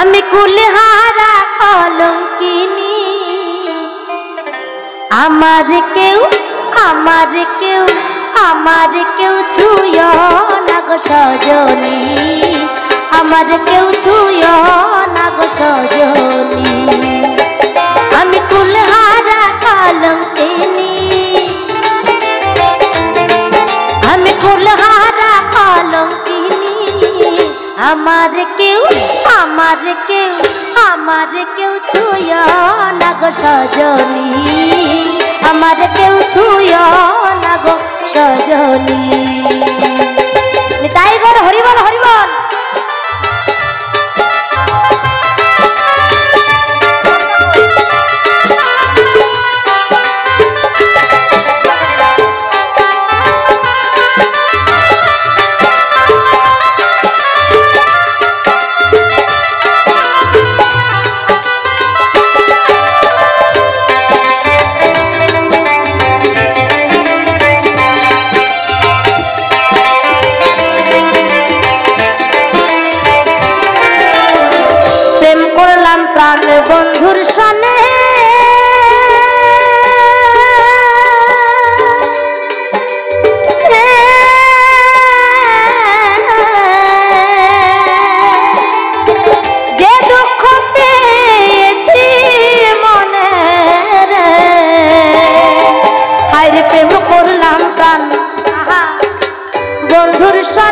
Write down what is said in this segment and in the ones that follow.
আমি কুলহারা কলঙ্কিনি। আমার কেউ আমার কেউ আমার কেউ ছুঁয় না গো সজনী। আমার কেউ ছুঁয় না গো সজনী। আমার কেউ আমার কেউ আমার কেউ ছুঁয় না গো সজনী। আমার কেউ ছুঁয় না গো সজনী।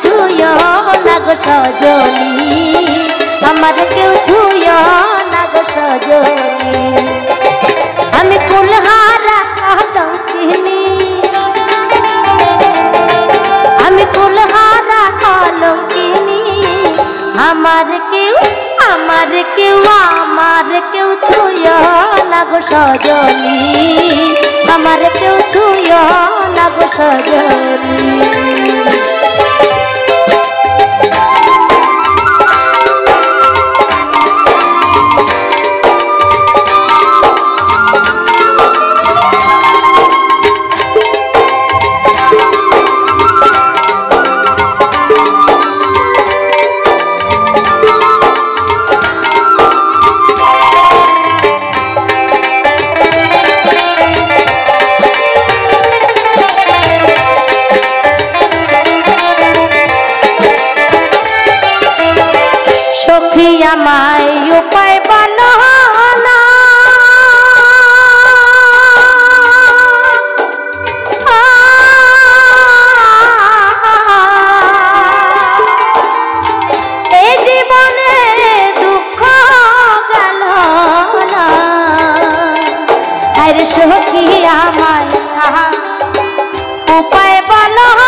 ছুঁয় না আমার কেউ ছুঁয় না গো সজনী। আমি ফুলহারা কলঙ্কিনী আমি ফুলহারা কলঙ্কিনী আমার কেউ আমার কেউ আমার কেউ ছুঁয় না গো সজনী। আমার কেউ ছুঁয় না গো সজনী। সখী আমায় উপায় বলো না। সখী উপায় বলো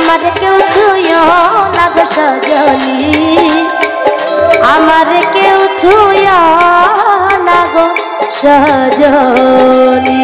আমার কেউ ছুঁয় না গো সজনী। আমার কেউ ছুঁয় না গো সজনী।